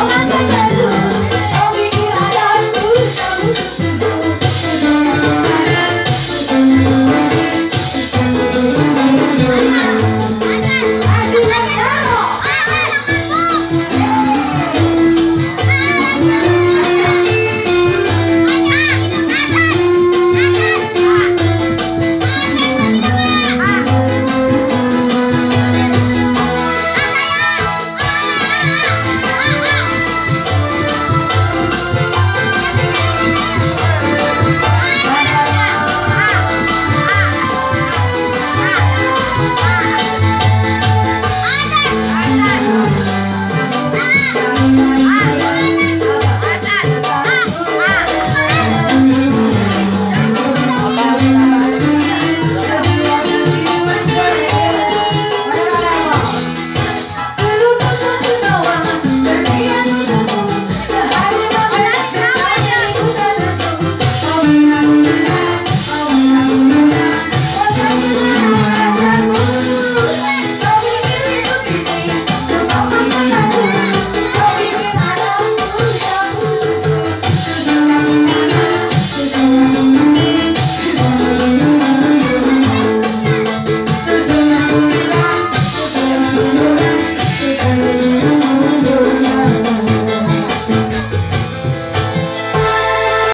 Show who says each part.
Speaker 1: Come on,